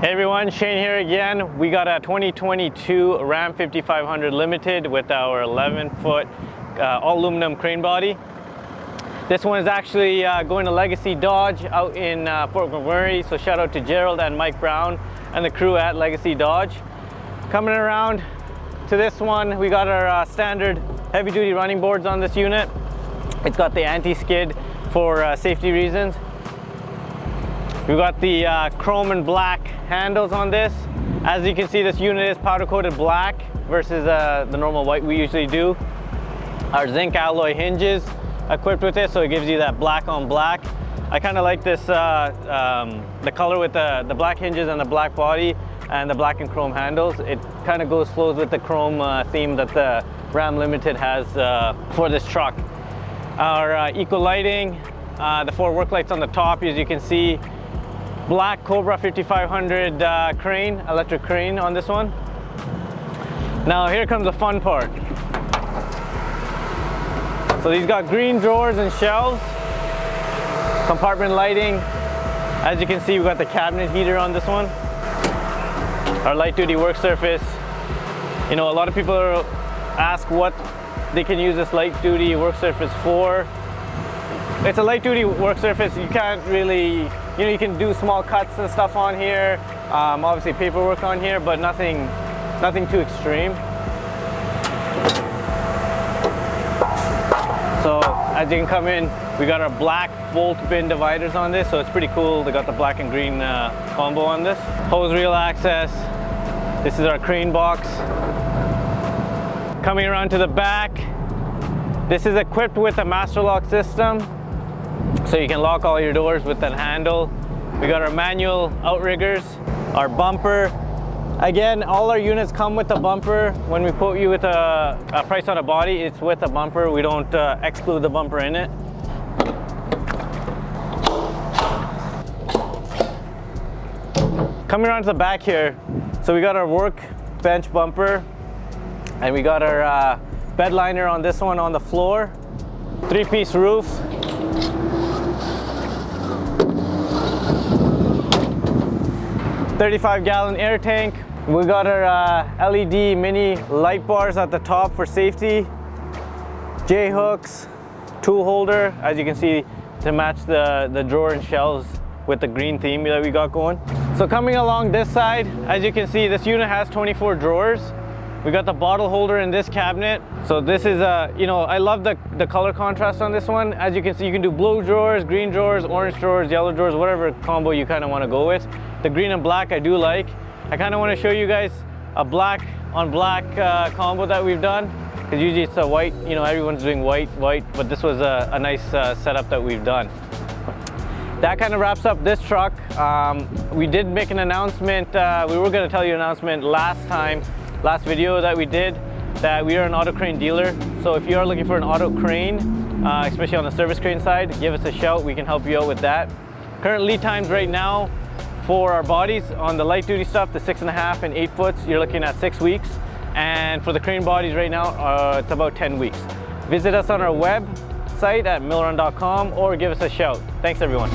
Hey everyone, Shane here again. We got a 2022 Ram 5500 Limited with our 11 foot uh, all aluminum crane body. This one is actually uh, going to Legacy Dodge out in uh, Fort McMurray. So shout out to Gerald and Mike Brown and the crew at Legacy Dodge. Coming around to this one, we got our uh, standard heavy duty running boards on this unit. It's got the anti-skid for uh, safety reasons. We've got the uh, chrome and black handles on this. As you can see, this unit is powder coated black versus uh, the normal white we usually do. Our zinc alloy hinges equipped with it, so it gives you that black on black. I kind of like this, uh, um, the color with the, the black hinges and the black body and the black and chrome handles. It kind of goes flows with the chrome uh, theme that the Ram Limited has uh, for this truck. Our ECCO lighting, uh, the four work lights on the top, as you can see, black Cobra 5500 uh, crane, electric crane on this one. Now here comes the fun part. So these got green drawers and shelves, compartment lighting. As you can see, we got the cabinet heater on this one. Our light duty work surface. You know, a lot of people are, ask what they can use this light duty work surface for. It's a light duty work surface. You can't really, you know, you can do small cuts and stuff on here. Um, obviously paperwork on here, but nothing, nothing too extreme. So as you can come in, we got our black bolt bin dividers on this, so it's pretty cool. They got the black and green uh, combo on this. Hose reel access. This is our crane box. Coming around to the back, this is equipped with a master lock system. So you can lock all your doors with that handle. We got our manual outriggers, our bumper. Again, all our units come with a bumper. When we quote you with a, a price on a body, it's with a bumper. We don't uh, exclude the bumper in it. Coming around to the back here, so we got our work bench bumper and we got our uh, bed liner on this one on the floor. Three-piece roof, 35 gallon air tank. We got our uh, LED mini light bars at the top for safety. J hooks, tool holder, as you can see, to match the, the drawer and shelves with the green theme that we got going. So coming along this side, as you can see, this unit has 24 drawers. We got the bottle holder in this cabinet. So this is a, you know, I love the, the color contrast on this one. As you can see, you can do blue drawers, green drawers, orange drawers, yellow drawers, whatever combo you kind of want to go with. The green and black I do like. I kind of want to show you guys a black on black uh, combo that we've done. Because usually it's a white, you know, everyone's doing white, white, but this was a, a nice uh, setup that we've done. That kind of wraps up this truck. Um, we did make an announcement. Uh, we were going to tell you an announcement last time last video that we did that we are an auto crane dealer. So if you are looking for an auto crane, uh, especially on the service crane side, give us a shout. We can help you out with that. Current lead times right now for our bodies on the light duty stuff, the six and a half and eight foots, you're looking at six weeks. And for the crane bodies right now, uh, it's about 10 weeks. Visit us on our website at milron.com or give us a shout. Thanks everyone.